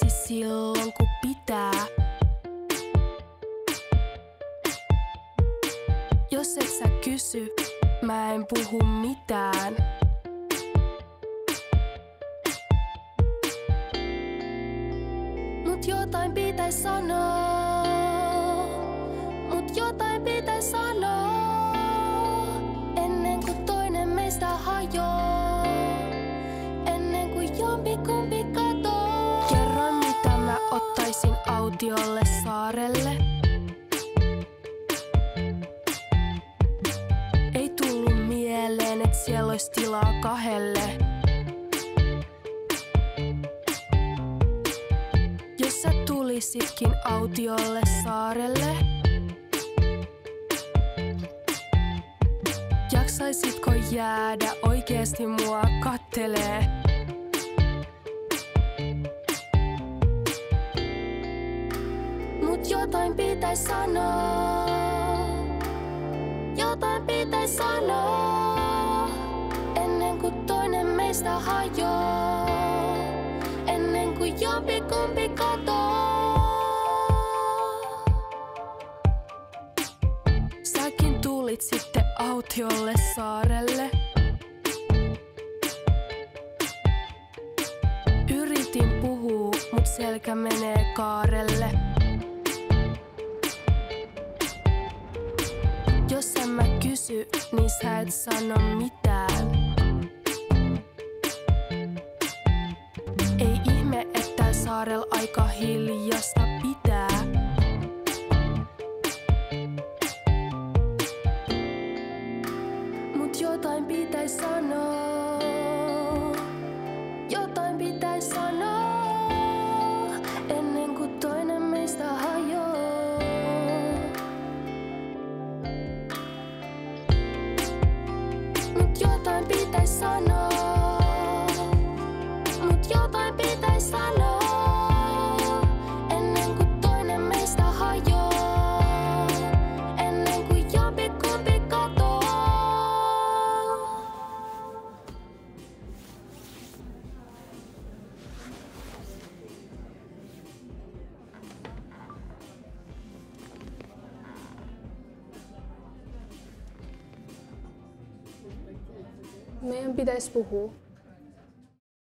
paitsi silloin kun pitää. Jos et sä kysy, mä en puhu mitään. Mut jotain autiolle saarelle. Ei tullut mieleen, et siellä olisi tilaa kahdelle. Jos sä tulisitkin autiolle saarelle. Jaksaisitko jäädä oikeesti mua kattelee? Jotain pitäis sanoa. Jotain pitäis sanoa. Ennen kuin toinen meistä hajoaa. Ennen kuin jompikumpi katoaa. Säkin tulit sitten autiolle saarelle. Yritin puhua, mut selkä menee kaarelle. Niin sä et sano mitään. Ei ihme, että saarel aika hiljasta pitää. Mut jotain pitäis sanoa. Jotain pitäis sanoa. Mut jotain pitäis sanoa. मैं भी दस बुहु